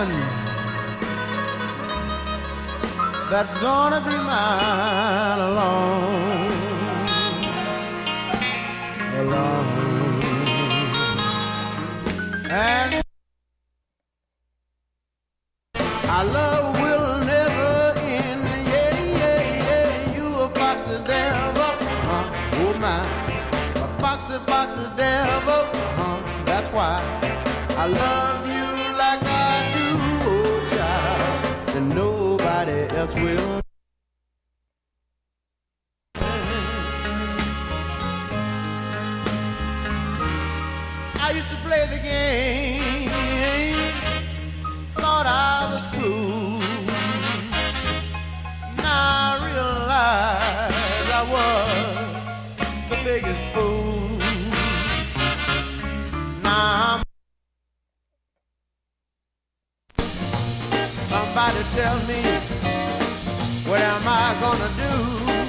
woman that's gonna be mine alone, alone. And I love will never end. Yeah, yeah, yeah. You a foxy devil, huh? Oh my, a foxy, of devil, huh? That's why I love. Else will. I used to play the game, thought I was cool. Now I realize I was the biggest fool. Now I'm Somebody tell me, what am I gonna do?